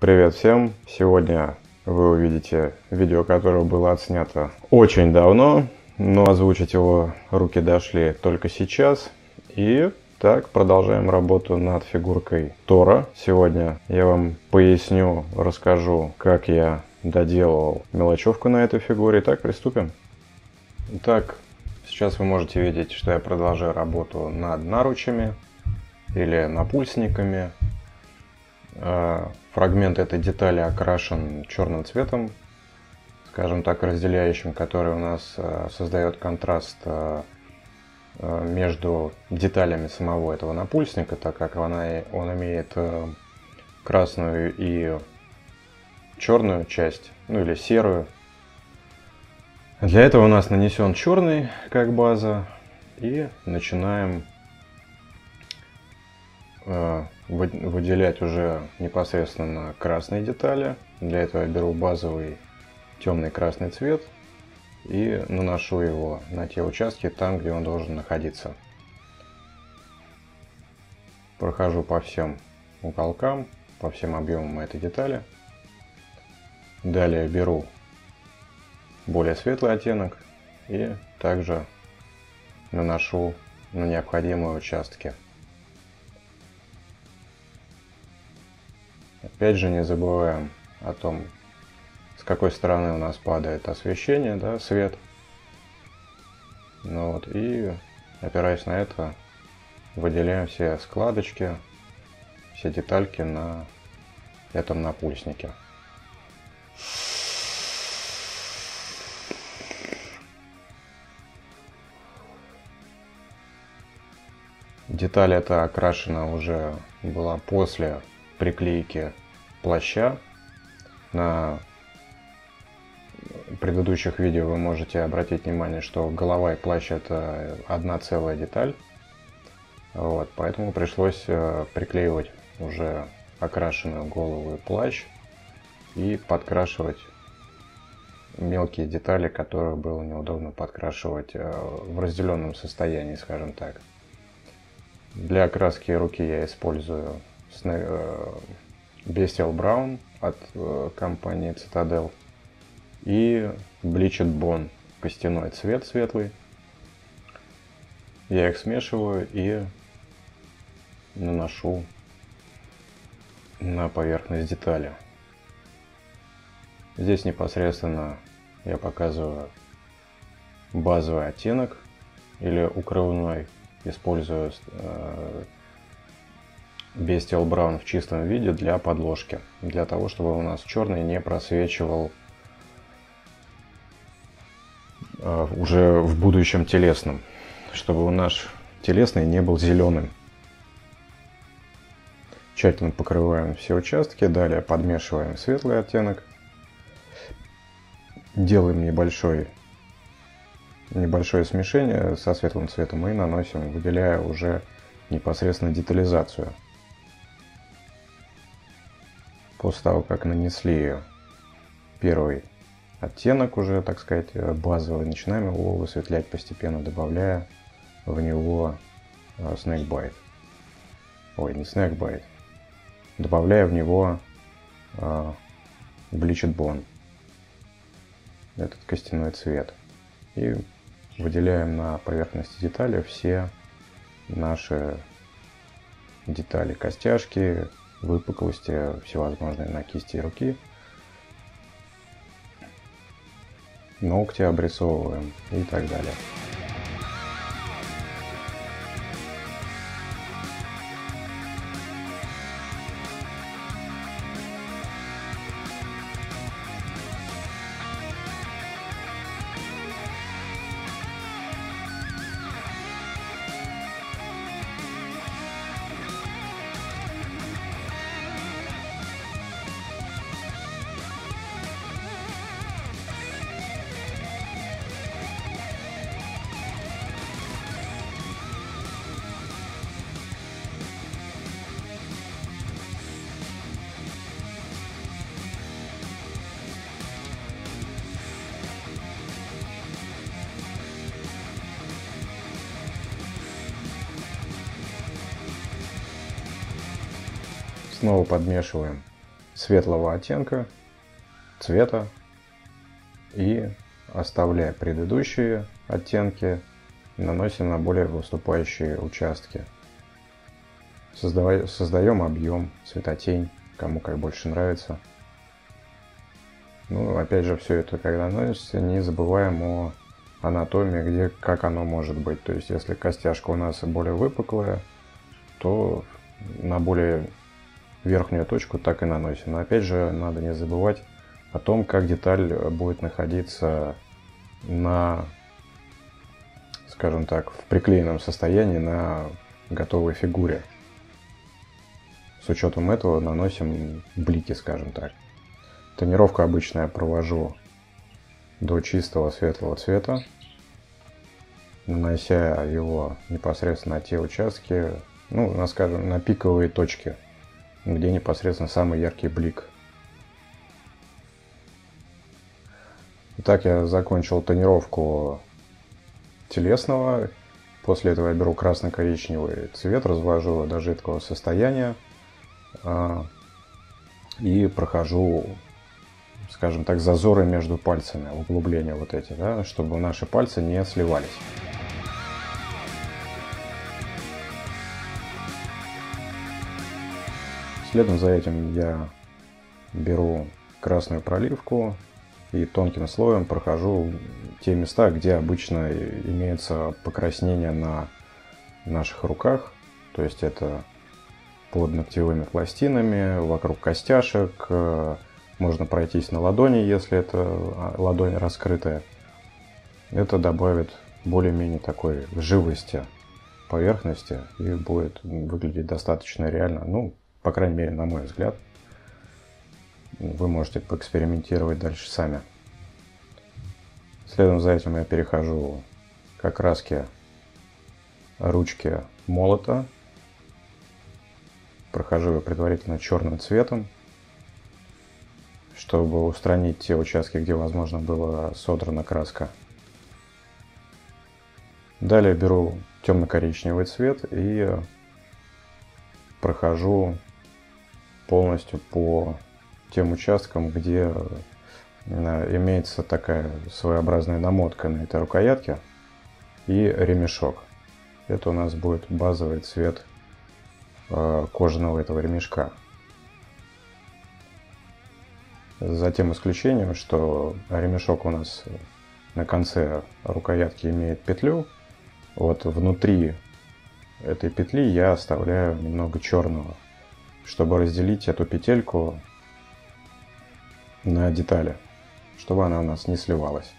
Привет всем! Сегодня вы увидите видео, которое было отснято очень давно, но озвучить его руки дошли только сейчас. И так, продолжаем работу над фигуркой Тора. Сегодня я вам поясню, расскажу, как я доделывал мелочевку на этой фигуре. Итак, приступим. Итак, сейчас вы можете видеть, что я продолжаю работу над наручами или напульсниками. Фрагмент этой детали окрашен черным цветом, скажем так, разделяющим, который у нас а, создает контраст а, между деталями самого этого напульсника, так как она, он имеет красную и черную часть, ну или серую. Для этого у нас нанесен черный как база и начинаем Э, выделять уже непосредственно красные детали. Для этого я беру базовый темный красный цвет и наношу его на те участки там, где он должен находиться. Прохожу по всем уголкам, по всем объемам этой детали. Далее беру более светлый оттенок и также наношу на необходимые участки. Опять же не забываем о том, с какой стороны у нас падает освещение, да, свет. Ну вот, и опираясь на это, выделяем все складочки, все детальки на этом напульснике. Деталь эта окрашена уже была после приклейки плаща. На предыдущих видео вы можете обратить внимание, что голова и плащ это одна целая деталь. Вот, поэтому пришлось э, приклеивать уже окрашенную голову и плащ и подкрашивать мелкие детали, которые было неудобно подкрашивать э, в разделенном состоянии, скажем так. Для окраски руки я использую Э, Bestial Brown от э, компании Citadel и Bleached Bone, костяной цвет светлый. Я их смешиваю и наношу на поверхность детали. Здесь непосредственно я показываю базовый оттенок или укрывной, используя э, Bestial Brown в чистом виде для подложки. Для того, чтобы у нас черный не просвечивал э, уже в будущем телесном. Чтобы наш телесный не был зеленым. Тщательно покрываем все участки. Далее подмешиваем светлый оттенок. Делаем небольшой, небольшое смешение со светлым цветом и наносим, выделяя уже непосредственно детализацию. После того, как нанесли первый оттенок уже, так сказать, базовый, начинаем его высветлять постепенно, добавляя в него Snakebite. Ой, не Snakebite. Добавляя в него uh, Bleached Bone. Этот костяной цвет. И выделяем на поверхности детали все наши детали костяшки, выпуклости всевозможные на кисти и руки. Ногти обрисовываем и так далее. Снова подмешиваем светлого оттенка, цвета и оставляя предыдущие оттенки, наносим на более выступающие участки. создаем объем, цветотень, кому как больше нравится. Ну, опять же, все это, когда наносится, не забываем о анатомии, где, как оно может быть. То есть, если костяшка у нас более выпуклая, то на более верхнюю точку так и наносим. Но опять же, надо не забывать о том, как деталь будет находиться на, скажем так, в приклеенном состоянии на готовой фигуре. С учетом этого наносим блики, скажем так. Тонировку обычно я провожу до чистого светлого цвета, нанося его непосредственно на те участки, ну, на, скажем, на пиковые точки, где непосредственно самый яркий блик. Итак, я закончил тонировку телесного. После этого я беру красно-коричневый цвет, развожу его до жидкого состояния а, и прохожу скажем так, зазоры между пальцами, углубления вот эти, да, чтобы наши пальцы не сливались. Следом за этим я беру красную проливку и тонким слоем прохожу те места, где обычно имеется покраснение на наших руках. То есть это под ногтевыми пластинами, вокруг костяшек, можно пройтись на ладони, если это а, ладонь раскрытая. Это добавит более-менее такой живости поверхности и будет выглядеть достаточно реально. Ну, по крайней мере, на мой взгляд. Вы можете поэкспериментировать дальше сами. Следом за этим я перехожу к окраске ручки молота. Прохожу ее предварительно черным цветом чтобы устранить те участки, где, возможно, была содрана краска. Далее беру темно-коричневый цвет и прохожу полностью по тем участкам, где имеется такая своеобразная намотка на этой рукоятке и ремешок. Это у нас будет базовый цвет э, кожаного этого ремешка. За тем исключением, что ремешок у нас на конце рукоятки имеет петлю. Вот внутри этой петли я оставляю немного черного, чтобы разделить эту петельку на детали, чтобы она у нас не сливалась.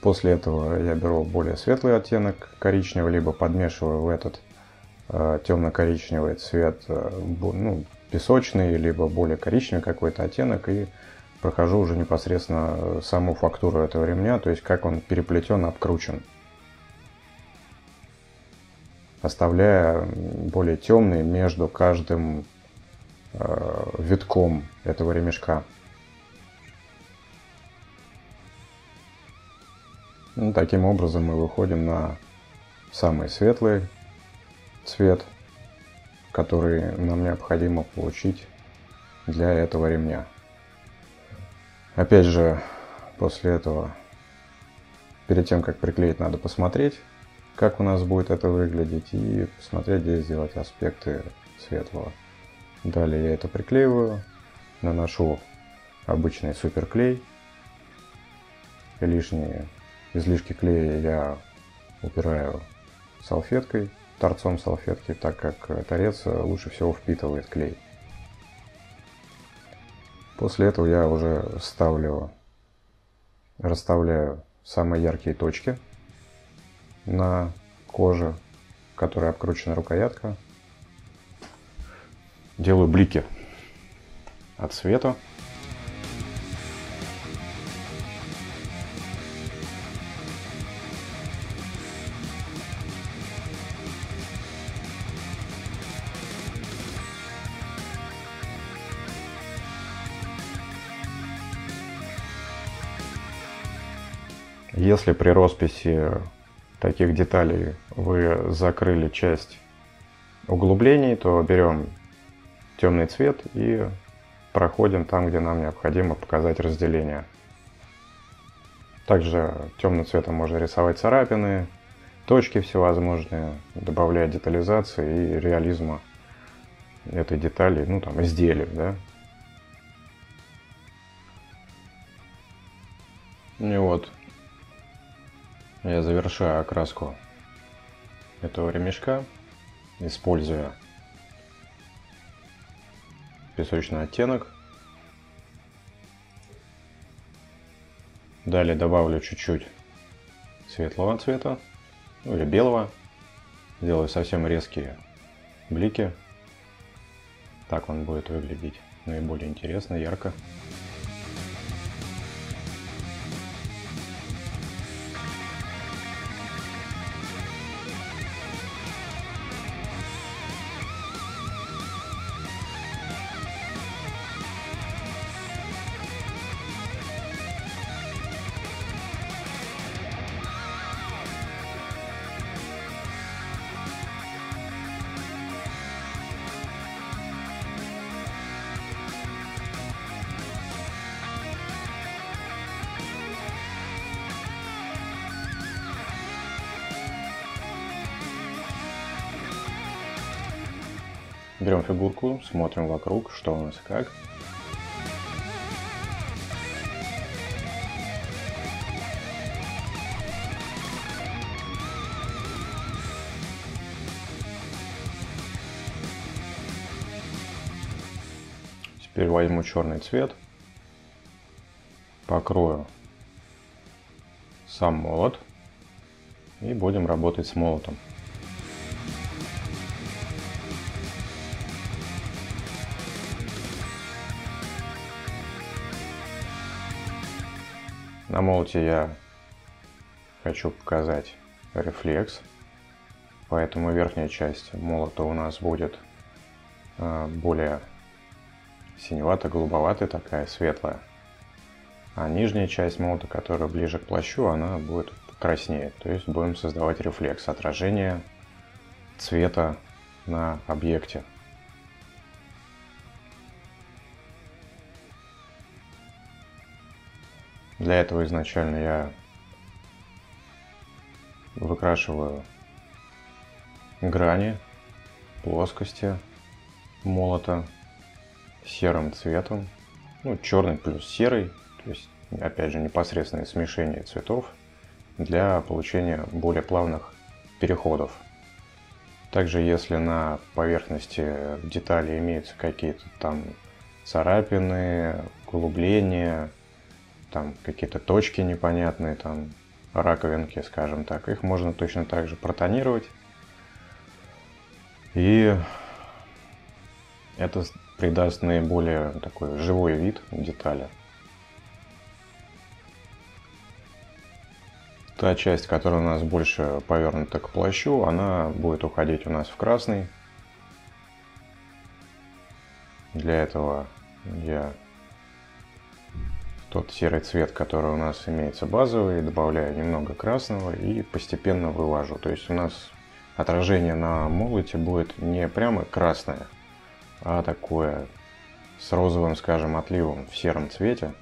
После этого я беру более светлый оттенок коричневый, либо подмешиваю в этот э, темно-коричневый цвет э, ну, песочный, либо более коричневый какой-то оттенок и прохожу уже непосредственно саму фактуру этого ремня, то есть как он переплетен, обкручен. Оставляя более темный между каждым э, витком этого ремешка. Ну, таким образом мы выходим на самый светлый цвет – который нам необходимо получить для этого ремня. Опять же, после этого, перед тем, как приклеить, надо посмотреть, как у нас будет это выглядеть, и посмотреть, где сделать аспекты светлого. Далее я это приклеиваю, наношу обычный суперклей. Лишние излишки клея я убираю салфеткой торцом салфетки, так как торец лучше всего впитывает клей. После этого я уже ставлю, расставляю самые яркие точки на коже, которой обкручена рукоятка. Делаю блики от света. Если при росписи таких деталей вы закрыли часть углублений, то берем темный цвет и проходим там, где нам необходимо показать разделение. Также темным цветом можно рисовать царапины, точки всевозможные, добавлять детализации и реализма этой детали, ну там изделия, да. И вот я завершаю окраску этого ремешка, используя песочный оттенок. Далее добавлю чуть-чуть светлого цвета, ну или белого. Сделаю совсем резкие блики. Так он будет выглядеть наиболее интересно, ярко. Берем фигурку, смотрим вокруг, что у нас как. Теперь возьму черный цвет, покрою сам молот и будем работать с молотом. На молоте я хочу показать рефлекс, поэтому верхняя часть молота у нас будет а, более синевато-голубоватая, такая светлая. А нижняя часть молота, которая ближе к плащу, она будет краснее. То есть будем создавать рефлекс, отражение цвета на объекте. Для этого изначально я выкрашиваю грани, плоскости молота серым цветом, ну, черный плюс серый, то есть, опять же, непосредственное смешение цветов для получения более плавных переходов. Также, если на поверхности детали имеются какие-то там царапины, углубления, там какие-то точки непонятные, там раковинки, скажем так, их можно точно так же протонировать. И это придаст наиболее такой живой вид детали. Та часть, которая у нас больше повернута к плащу, она будет уходить у нас в красный. Для этого я тот серый цвет, который у нас имеется базовый, добавляю немного красного и постепенно вывожу. То есть у нас отражение на молоте будет не прямо красное, а такое с розовым, скажем, отливом в сером цвете.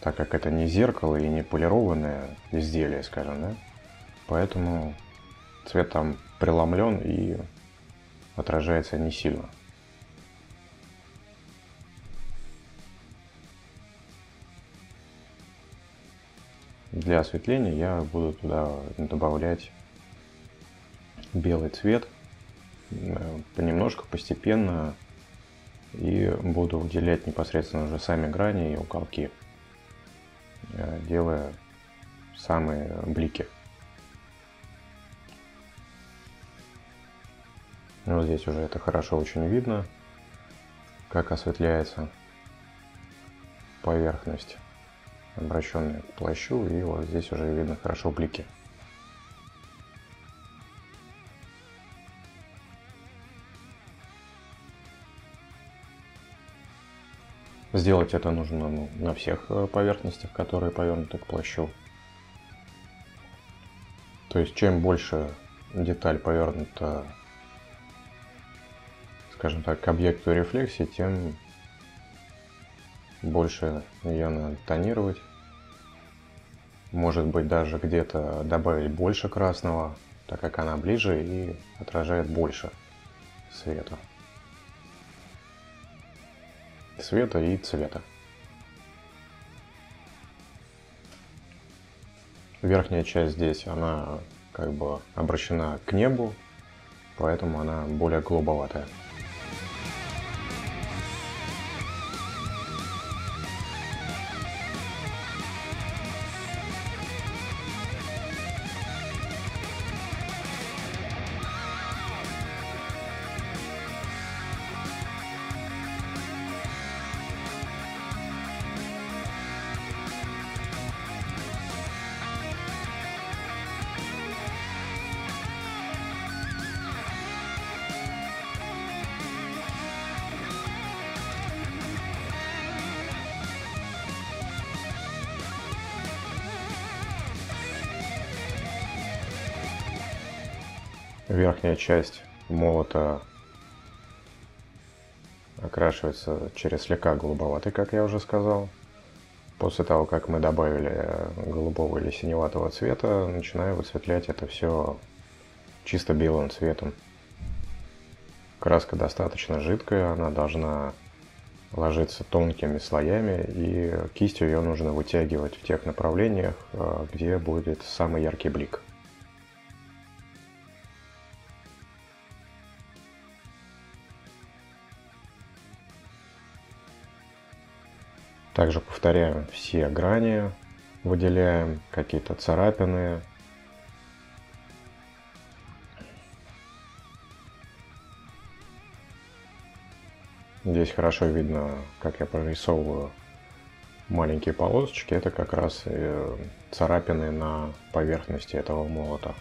Так как это не зеркало и не полированное изделие, скажем, да? Поэтому цвет там преломлен и отражается не сильно. Для осветления я буду туда добавлять белый цвет э, понемножку, постепенно и буду уделять непосредственно уже сами грани и уголки, э, делая самые блики. Вот здесь уже это хорошо очень видно, как осветляется поверхность обращенные к плащу, и вот здесь уже видно хорошо блики. Сделать это нужно ну, на всех э, поверхностях, которые повернуты к плащу. То есть чем больше деталь повернута, скажем так, к объекту рефлексии, тем больше ее надо тонировать. Может быть даже где-то добавить больше красного, так как она ближе и отражает больше света. Света и цвета. Верхняя часть здесь, она как бы обращена к небу, поэтому она более голубоватая. Верхняя часть молота окрашивается через слегка голубоватый, как я уже сказал. После того, как мы добавили голубого или синеватого цвета, начинаю высветлять это все чисто белым цветом. Краска достаточно жидкая, она должна ложиться тонкими слоями, и кистью ее нужно вытягивать в тех направлениях, э, где будет самый яркий блик. Также повторяем все грани, выделяем какие-то царапины. Здесь хорошо видно, как я прорисовываю маленькие полосочки. Это как раз э, царапины на поверхности этого молота.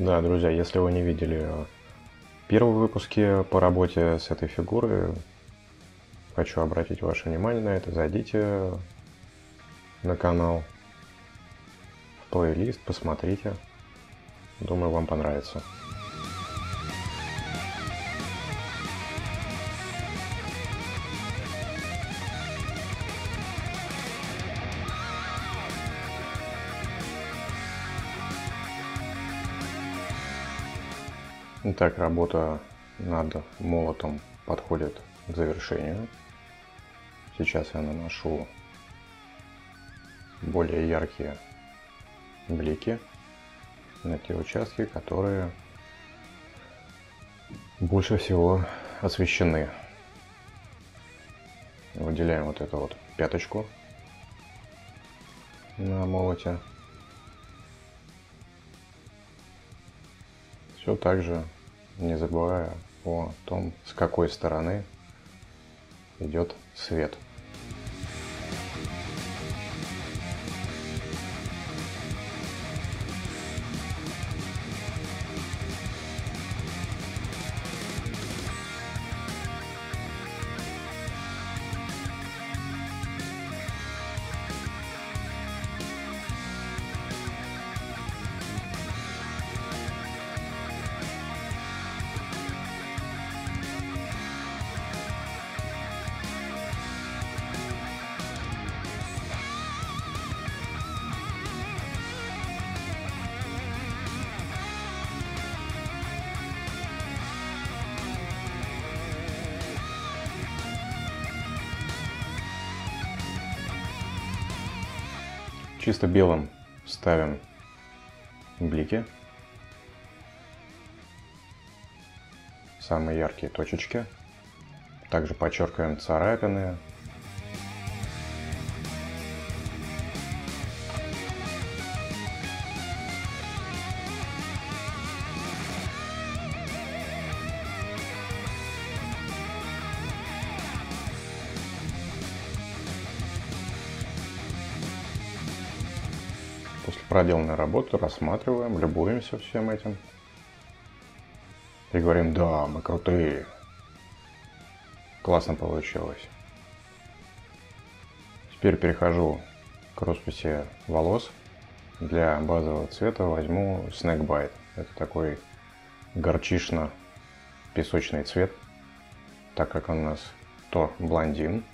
Да, друзья, если вы не видели первые выпуски по работе с этой фигурой, хочу обратить ваше внимание на это. Зайдите на канал, в плейлист, посмотрите. Думаю, вам понравится. Итак, работа над молотом подходит к завершению. Сейчас я наношу более яркие блики на те участки, которые больше всего освещены. Выделяем вот эту вот пяточку на молоте. Все так же, не забывая о том, с какой стороны идет свет. Чисто белым ставим блики. Самые яркие точечки. Также подчеркиваем царапины, проделанной работы, рассматриваем, любуемся всем этим. И говорим, да, мы крутые. Классно получилось. Теперь перехожу к росписи волос. Для базового цвета возьму Snack Bite. Это такой горчишно-песочный цвет, так как он у нас то блондин.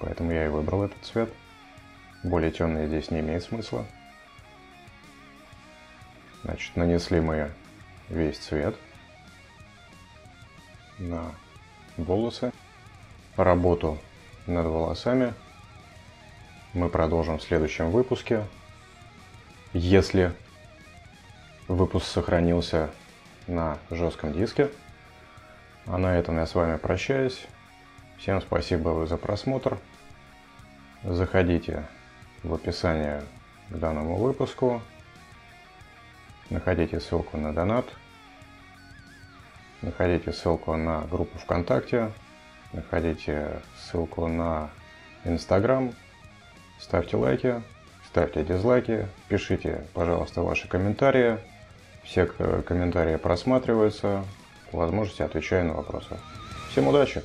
Поэтому я и выбрал этот цвет. Более темный здесь не имеет смысла. Значит, нанесли мы весь цвет на волосы. Работу над волосами мы продолжим в следующем выпуске. Если выпуск сохранился на жестком диске. А на этом я с вами прощаюсь. Всем спасибо за просмотр. Заходите в описание к данному выпуску. Находите ссылку на донат. Находите ссылку на группу ВКонтакте. Находите ссылку на Инстаграм. Ставьте лайки, ставьте дизлайки, пишите, пожалуйста, ваши комментарии. Все комментарии просматриваются, по возможности отвечаю на вопросы. Всем удачи!